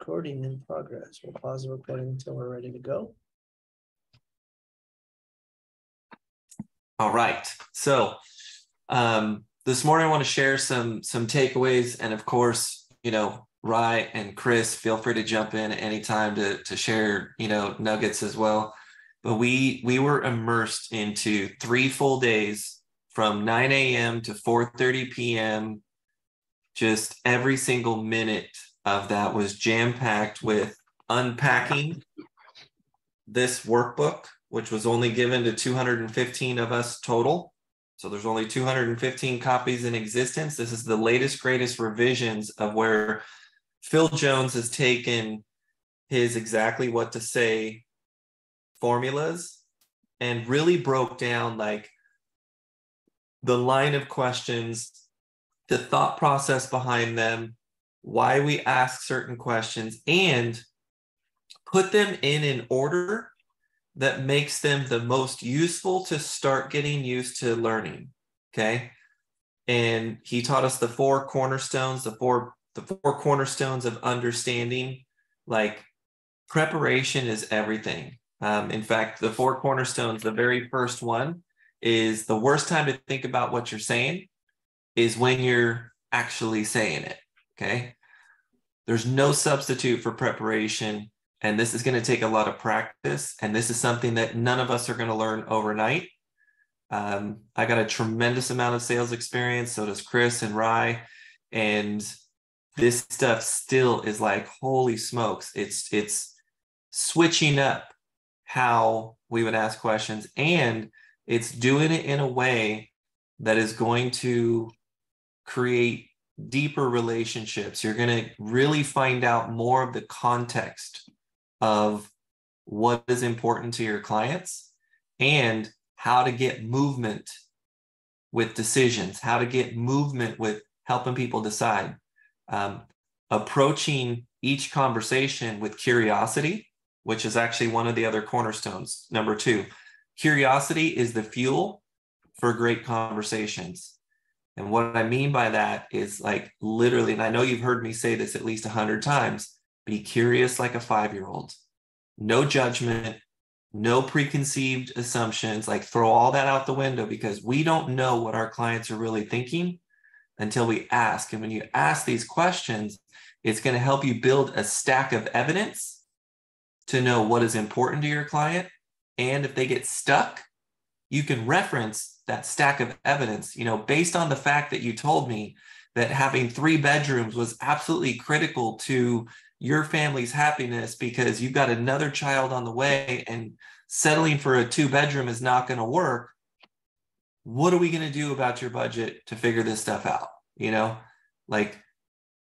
Recording in progress. We'll pause the recording until we're ready to go. All right. So um, this morning I want to share some some takeaways, and of course, you know, Rye and Chris, feel free to jump in anytime to to share you know nuggets as well. But we we were immersed into three full days from 9 a.m. to 4:30 p.m. Just every single minute of that was jam packed with unpacking this workbook, which was only given to 215 of us total. So there's only 215 copies in existence. This is the latest, greatest revisions of where Phil Jones has taken his exactly what to say formulas and really broke down like the line of questions, the thought process behind them, why we ask certain questions, and put them in an order that makes them the most useful to start getting used to learning. Okay. And he taught us the four cornerstones, the four the four cornerstones of understanding. Like preparation is everything. Um, in fact, the four cornerstones, the very first one is the worst time to think about what you're saying is when you're actually saying it. Okay. There's no substitute for preparation. And this is going to take a lot of practice. And this is something that none of us are going to learn overnight. Um, I got a tremendous amount of sales experience. So does Chris and Rye. And this stuff still is like, holy smokes. It's, it's switching up how we would ask questions. And it's doing it in a way that is going to create deeper relationships. You're going to really find out more of the context of what is important to your clients and how to get movement with decisions, how to get movement with helping people decide. Um, approaching each conversation with curiosity, which is actually one of the other cornerstones. Number two, curiosity is the fuel for great conversations. And what I mean by that is like literally, and I know you've heard me say this at least a hundred times be curious like a five year old, no judgment, no preconceived assumptions, like throw all that out the window because we don't know what our clients are really thinking until we ask. And when you ask these questions, it's going to help you build a stack of evidence to know what is important to your client. And if they get stuck, you can reference that stack of evidence, you know, based on the fact that you told me that having three bedrooms was absolutely critical to your family's happiness because you've got another child on the way and settling for a two bedroom is not going to work. What are we going to do about your budget to figure this stuff out? You know, like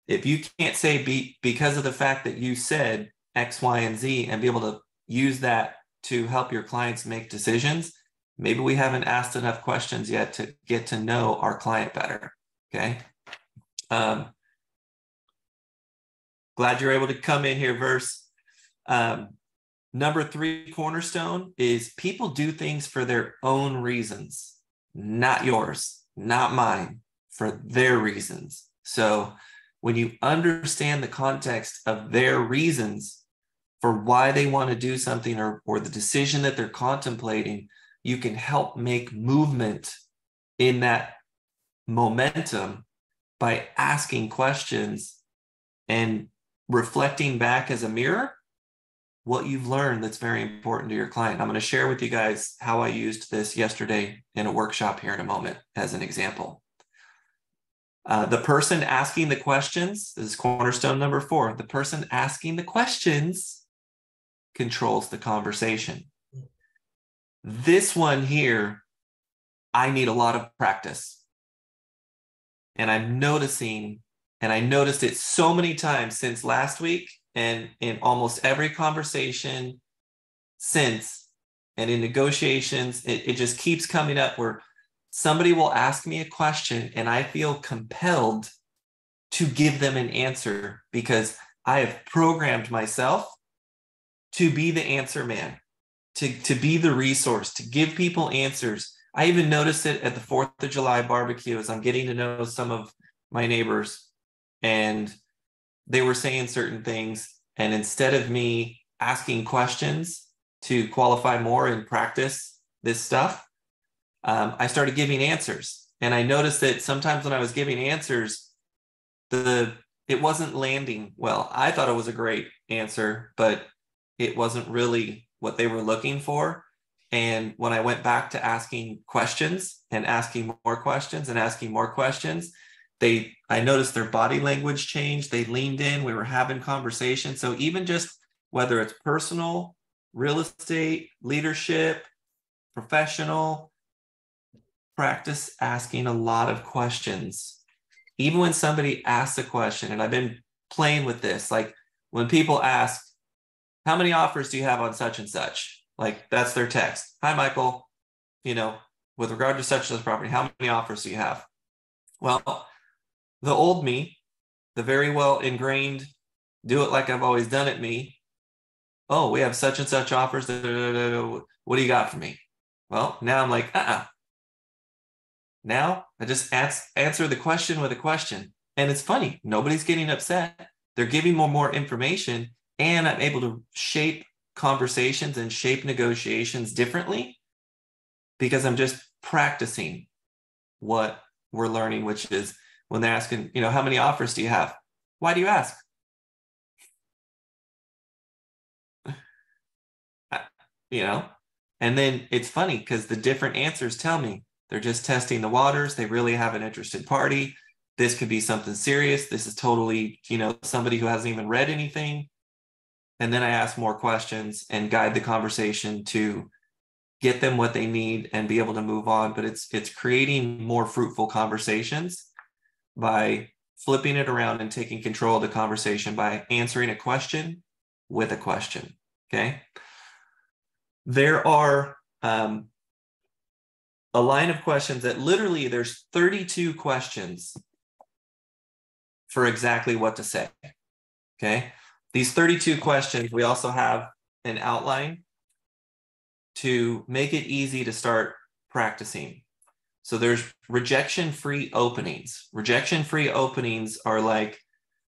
if you can't say be, because of the fact that you said X, Y, and Z and be able to use that to help your clients make decisions, maybe we haven't asked enough questions yet to get to know our client better. Okay. Um, glad you're able to come in here, Verse. Um, number three cornerstone is people do things for their own reasons, not yours, not mine, for their reasons. So when you understand the context of their reasons for why they want to do something or, or the decision that they're contemplating, you can help make movement in that momentum by asking questions and reflecting back as a mirror what you've learned that's very important to your client. I'm going to share with you guys how I used this yesterday in a workshop here in a moment as an example. Uh, the person asking the questions this is cornerstone number four. The person asking the questions controls the conversation. This one here, I need a lot of practice. And I'm noticing, and I noticed it so many times since last week and in almost every conversation since and in negotiations, it, it just keeps coming up where somebody will ask me a question and I feel compelled to give them an answer because I have programmed myself to be the answer man to, to be the resource, to give people answers. I even noticed it at the 4th of July barbecue as I'm getting to know some of my neighbors and they were saying certain things And instead of me asking questions to qualify more and practice this stuff, um, I started giving answers. And I noticed that sometimes when I was giving answers, the it wasn't landing well. I thought it was a great answer, but it wasn't really what they were looking for. And when I went back to asking questions and asking more questions and asking more questions, they I noticed their body language changed. They leaned in, we were having conversation. So even just whether it's personal, real estate, leadership, professional, practice asking a lot of questions even when somebody asks a question, and I've been playing with this, like when people ask, How many offers do you have on such and such? Like that's their text. Hi, Michael. You know, with regard to such and such property, how many offers do you have? Well, the old me, the very well ingrained, do it like I've always done it me. Oh, we have such and such offers. What do you got for me? Well, now I'm like, uh uh-uh. uh now I just ask, answer the question with a question. And it's funny, nobody's getting upset. They're giving more more information, and I'm able to shape conversations and shape negotiations differently because I'm just practicing what we're learning, which is when they're asking, you know, how many offers do you have? Why do you ask? you know, and then it's funny because the different answers tell me they're just testing the waters. They really have an interested party. This could be something serious. This is totally, you know, somebody who hasn't even read anything. And then I ask more questions and guide the conversation to get them what they need and be able to move on. But it's it's creating more fruitful conversations by flipping it around and taking control of the conversation by answering a question with a question. Okay. There are um, a line of questions that literally there's 32 questions for exactly what to say. Okay. These 32 questions, we also have an outline to make it easy to start practicing. So there's rejection free openings. Rejection free openings are like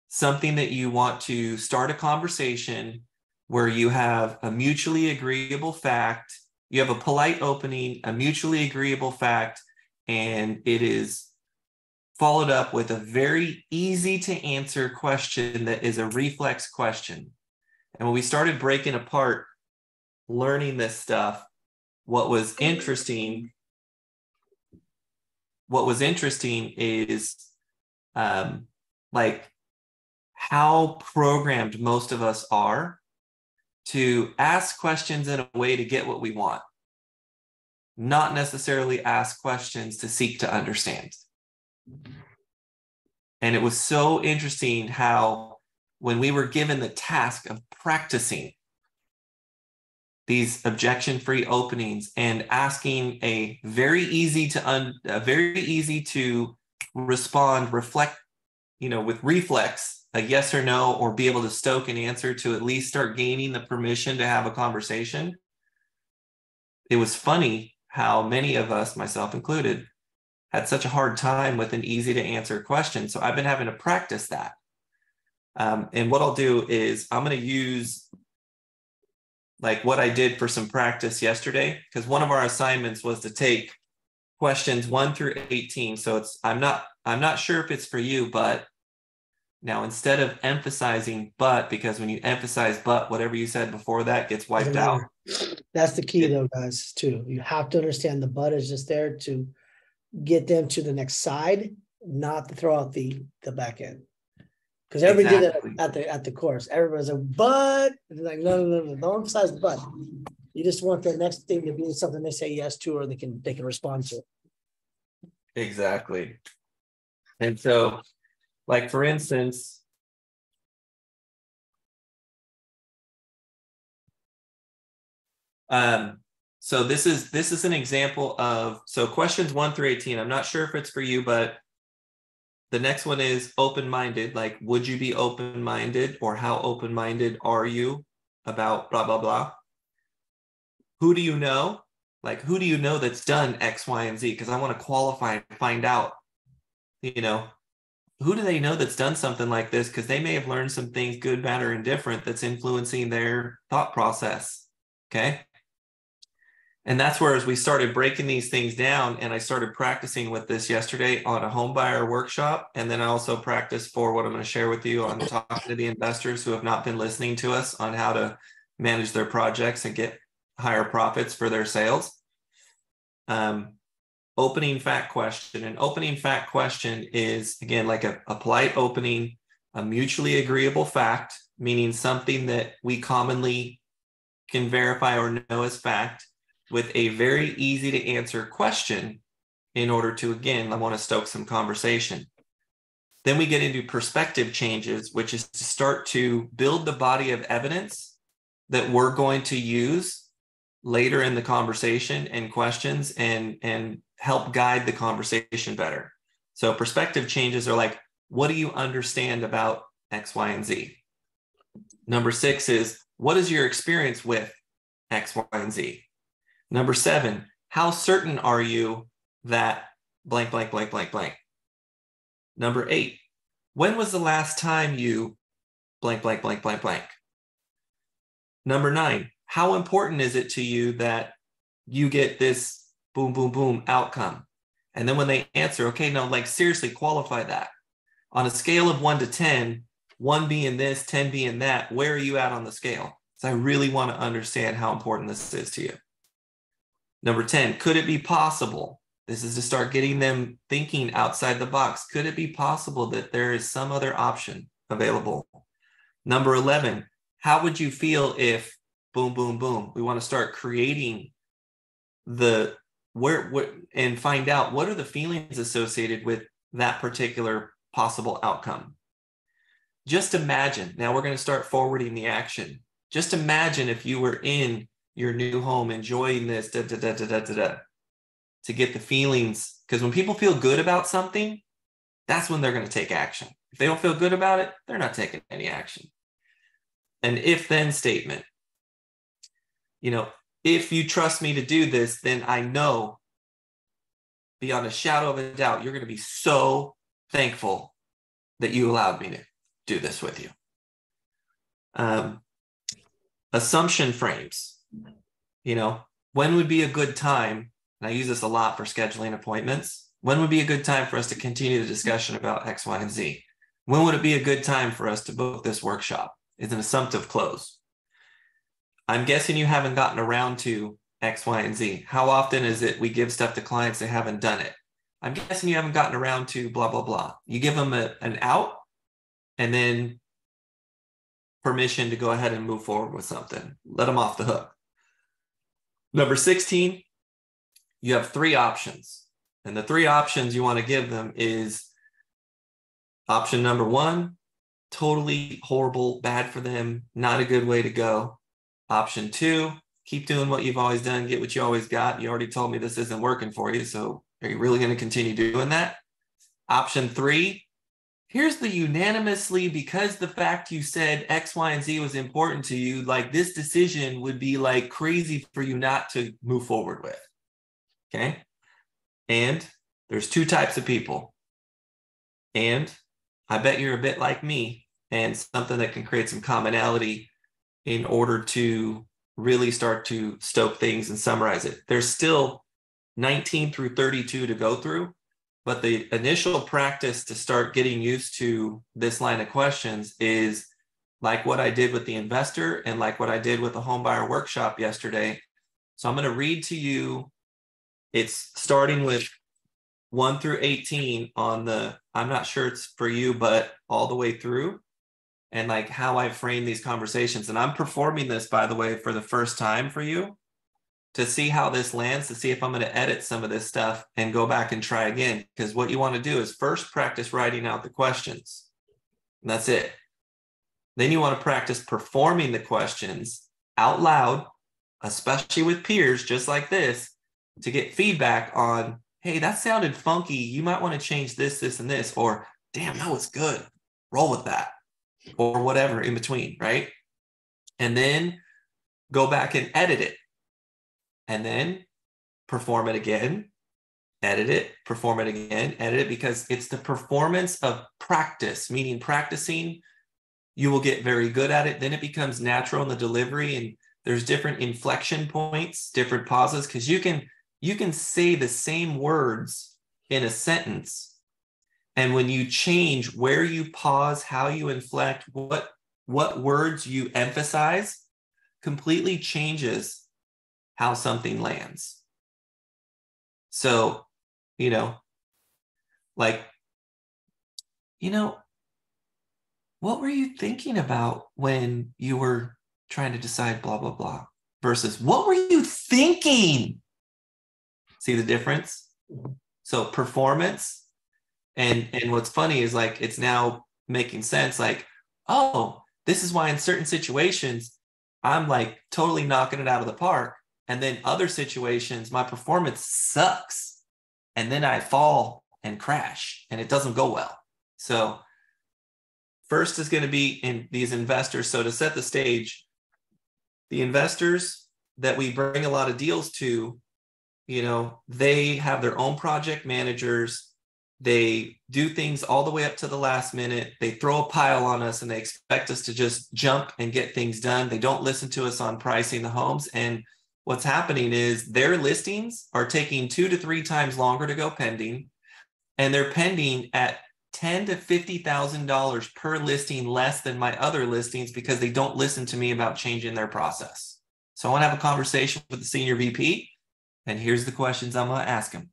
something that you want to start a conversation where you have a mutually agreeable fact you have a polite opening, a mutually agreeable fact, and it is followed up with a very easy to answer question that is a reflex question. And when we started breaking apart, learning this stuff, what was interesting, what was interesting is um, like how programmed most of us are to ask questions in a way to get what we want, not necessarily ask questions to seek to understand. And it was so interesting how, when we were given the task of practicing these objection free openings and asking a very easy to un, very easy to respond reflect you know with reflex a yes or no or be able to stoke an answer to at least start gaining the permission to have a conversation it was funny how many of us myself included had such a hard time with an easy to answer question so i've been having to practice that um, and what i'll do is i'm going to use like what i did for some practice yesterday because one of our assignments was to take questions 1 through 18 so it's i'm not i'm not sure if it's for you but now, instead of emphasizing but, because when you emphasize but, whatever you said before that gets wiped out. That's the key, though, guys, too. You have to understand the but is just there to get them to the next side, not to throw out the the back end. Because everybody exactly. did that at the at the course. Everybody's like, but like, no, no, no, no, don't emphasize the but. You just want the next thing to be something they say yes to or they can they can respond to. Exactly. And so like for instance, um, so this is this is an example of so questions one through 18. I'm not sure if it's for you, but the next one is open-minded. Like, would you be open-minded or how open-minded are you about blah blah blah? Who do you know? Like, who do you know that's done X, Y, and Z? Because I want to qualify and find out, you know, who do they know that's done something like this? Because they may have learned some things, good, bad, or indifferent, that's influencing their thought process. Okay. And that's where, as we started breaking these things down, and I started practicing with this yesterday on a home buyer workshop. And then I also practiced for what I'm going to share with you on talking to the investors who have not been listening to us on how to manage their projects and get higher profits for their sales. Um, opening fact question. An opening fact question is, again, like a, a polite opening, a mutually agreeable fact, meaning something that we commonly can verify or know as fact with a very easy to answer question in order to, again, I want to stoke some conversation. Then we get into perspective changes, which is to start to build the body of evidence that we're going to use later in the conversation and questions and, and help guide the conversation better. So perspective changes are like, what do you understand about X, Y, and Z? Number six is, what is your experience with X, Y, and Z? Number seven, how certain are you that blank, blank, blank, blank, blank? Number eight, when was the last time you blank, blank, blank, blank, blank? Number nine, how important is it to you that you get this boom, boom, boom outcome? And then when they answer, okay, no, like seriously, qualify that. On a scale of one to 10, one being this, 10 being that, where are you at on the scale? So I really want to understand how important this is to you. Number 10, could it be possible? This is to start getting them thinking outside the box. Could it be possible that there is some other option available? Number 11, how would you feel if boom, boom, boom? We want to start creating the where, and find out what are the feelings associated with that particular possible outcome. Just imagine. Now we're going to start forwarding the action. Just imagine if you were in your new home, enjoying this, da, da, da, da, da, da, da, to get the feelings. Because when people feel good about something, that's when they're going to take action. If they don't feel good about it, they're not taking any action. An if then statement. You know, if you trust me to do this, then I know beyond a shadow of a doubt, you're going to be so thankful that you allowed me to do this with you. Um, assumption frames you know, when would be a good time? And I use this a lot for scheduling appointments. When would be a good time for us to continue the discussion about X, Y, and Z? When would it be a good time for us to book this workshop? Is an assumptive close. I'm guessing you haven't gotten around to X, Y, and Z. How often is it we give stuff to clients they haven't done it? I'm guessing you haven't gotten around to blah, blah, blah. You give them a, an out and then permission to go ahead and move forward with something. Let them off the hook. Number 16, you have three options. And the three options you want to give them is option number one, totally horrible, bad for them, not a good way to go. Option two, keep doing what you've always done, get what you always got. You already told me this isn't working for you. So are you really going to continue doing that? Option three, here's the unanimously because the fact you said X, Y, and Z was important to you, like this decision would be like crazy for you not to move forward with. Okay. And there's two types of people. And I bet you're a bit like me and something that can create some commonality in order to really start to stoke things and summarize it. There's still 19 through 32 to go through but the initial practice to start getting used to this line of questions is like what I did with the investor and like what I did with the home buyer workshop yesterday. So I'm going to read to you. It's starting with 1 through 18 on the, I'm not sure it's for you, but all the way through and like how I frame these conversations. And I'm performing this, by the way, for the first time for you to see how this lands, to see if I'm going to edit some of this stuff and go back and try again. Because what you want to do is first practice writing out the questions. That's it. Then you want to practice performing the questions out loud, especially with peers just like this, to get feedback on, hey, that sounded funky. You might want to change this, this, and this, or damn, that was good. Roll with that, or whatever in between, right? And then go back and edit it and then perform it again edit it, perform it again, edit it because it's the performance of practice, meaning practicing. You will get very good at it. Then it becomes natural in the delivery, and there's different inflection points, different pauses, because you can you can say the same words in a sentence. And when you change where you pause, how you inflect, what what words you emphasize, completely changes how something lands. So, you know, like, you know, what were you thinking about when you were trying to decide blah, blah, blah, versus what were you thinking? See the difference? So, performance. And, and what's funny is like it's now making sense like oh this is why in certain situations i'm like totally knocking it out of the park and then other situations, my performance sucks. And then I fall and crash and it doesn't go well. So, first is going to be in these investors. So, to set the stage, the investors that we bring a lot of deals to, you know, they have their own project managers. They do things all the way up to the last minute. They throw a pile on us and they expect us to just jump and get things done. They don't listen to us on pricing the homes. And what's happening is their listings are taking two to three times longer to go pending, and they're pending at ten to fifty thousand dollars per listing less than my other listings because they don't listen to me about changing their process. So I want to have a conversation with the senior VP, and here's the questions I'm going to ask him.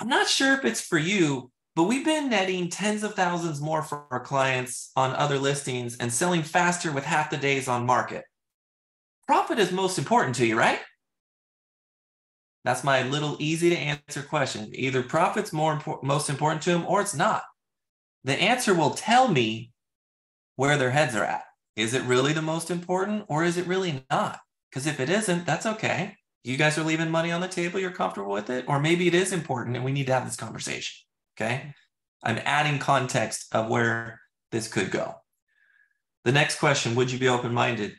I'm not sure if it's for you, but we've been netting tens of thousands more for our clients on other listings and selling faster with half the days on market profit is most important to you, right? That's my little easy to answer question. Either profit's more important, most important to them or it's not. The answer will tell me where their heads are at. Is it really the most important or is it really not? Because if it isn't, that's okay. You guys are leaving money on the table, you're comfortable with it, or maybe it is important and we need to have this conversation. Okay. I'm adding context of where this could go. The next question Would you be open minded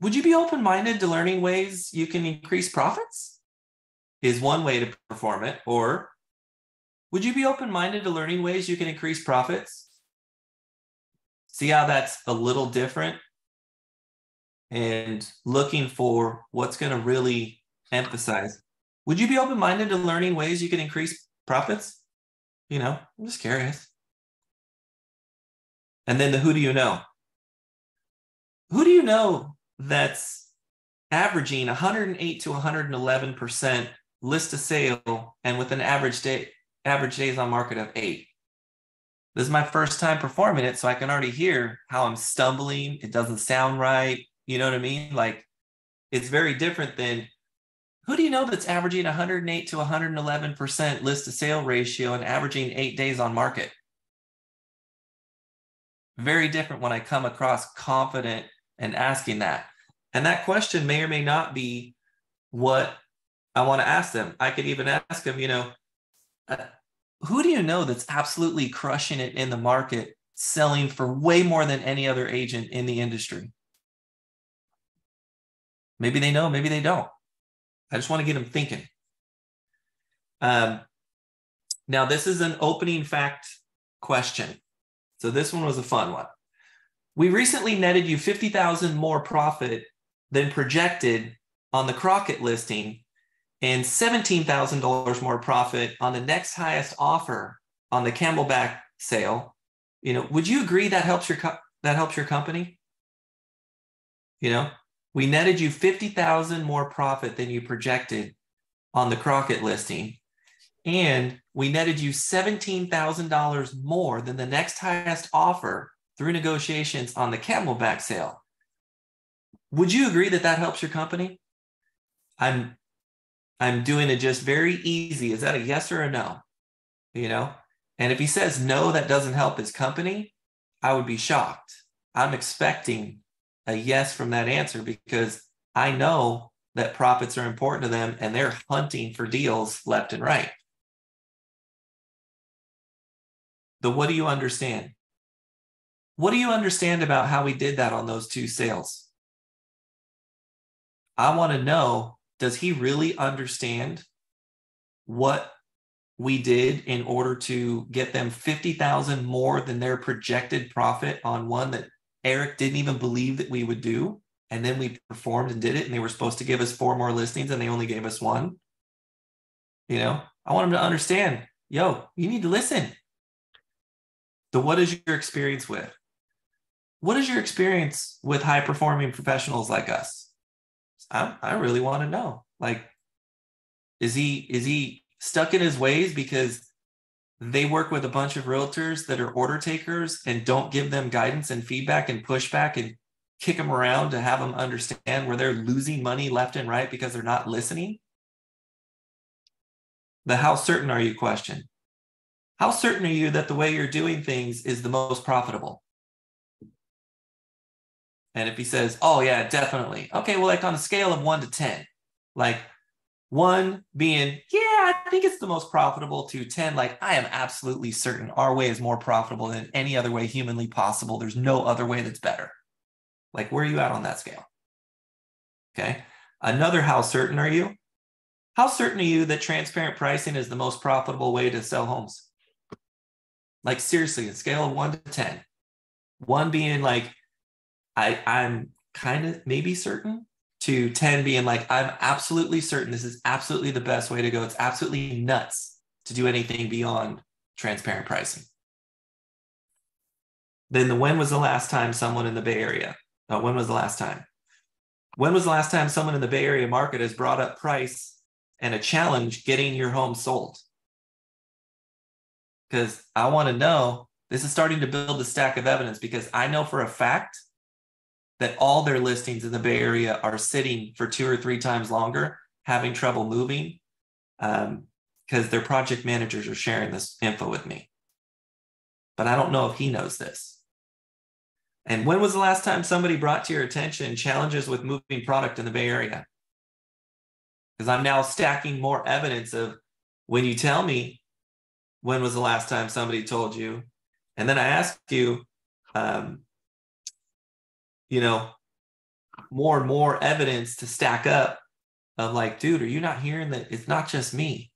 would you be open minded to learning ways you can increase profits? Is one way to perform it. Or would you be open minded to learning ways you can increase profits? See how that's a little different? And looking for what's going to really emphasize. Would you be open minded to learning ways you can increase profits? You know, I'm just curious. And then the who do you know? Who do you know that's averaging 108 to 111% list to sale and with an average day average days on market of eight. This is my first time performing it, so I can already hear how I'm stumbling. It doesn't sound right. You know what I mean? Like it's very different than who do you know that's averaging 108 to 111% list to sale ratio and averaging eight days on market? Very different when I come across confident and asking that. And that question may or may not be what I want to ask them. I could even ask them, you know, uh, who do you know that's absolutely crushing it in the market, selling for way more than any other agent in the industry? Maybe they know, maybe they don't. I just want to get them thinking. Um, now, this is an opening fact question. So this one was a fun one. We recently netted you 50,000 more profit than projected on the Crockett listing and $17,000 more profit on the next highest offer on the Camelback sale. You know, would you agree that helps your co- that helps your company? You know, we netted you 50,000 more profit than you projected on the Crockett listing and we netted you $17,000 more than the next highest offer through negotiations on the camelback sale. Would you agree that that helps your company? I'm I'm doing it just very easy. Is that a yes or a no? You know? And if he says no, that doesn't help his company, I would be shocked. I'm expecting a yes from that answer because I know that profits are important to them and they're hunting for deals left and right. The what do you understand? What do you understand about how we did that on those two sales? I want to know does he really understand what we did in order to get them 50,000 more than their projected profit on one that Eric didn't even believe that we would do. And then we performed and did it. And they were supposed to give us four more listings and they only gave us one. You know, I want them to understand yo, you need to listen. So, what is your experience with? What is your experience with high performing professionals like us? I, I really want to know. Like, is he is he stuck in his ways because they work with a bunch of realtors that are order takers and don't give them guidance and feedback and pushback and kick them around to have them understand where they're losing money left and right because they're not listening? The how certain are you question. How certain are you that the way you're doing things is the most profitable? And if he says, oh, yeah, definitely. Okay, well, like on a scale of one to 10, like one being, yeah, I think it's the most profitable, to 10, like I am absolutely certain our way is more profitable than any other way humanly possible. There's no other way that's better. Like, where are you at on that scale? Okay. Another, how certain are you? How certain are you that transparent pricing is the most profitable way to sell homes? Like, seriously, a scale of one to 10, one being like, I, I'm kind of maybe certain, to 10 being like, I'm absolutely certain this is absolutely the best way to go. It's absolutely nuts to do anything beyond transparent pricing. Then the when was the last time someone in the Bay Area? Uh, when was the last time? When was the last time someone in the Bay Area market has brought up price and a challenge getting your home sold? Because I want to know this is starting to build a stack of evidence because I know for a fact that all their listings in the Bay Area are sitting for two or three times longer, having trouble moving, because um, their project managers are sharing this info with me. But I don't know if he knows this. And when was the last time somebody brought to your attention challenges with moving product in the Bay Area? Because I'm now stacking more evidence of when you tell me when was the last time somebody told you, and then I ask you, um, you know, more and more evidence to stack up of like, dude, are you not hearing that it's not just me?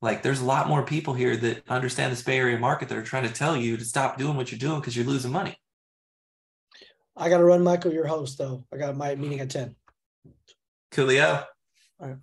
Like, there's a lot more people here that understand this Bay Area market that are trying to tell you to stop doing what you're doing because you're losing money. I got to run, Michael, your host, though. I got my meeting at 10. Coolio. All right.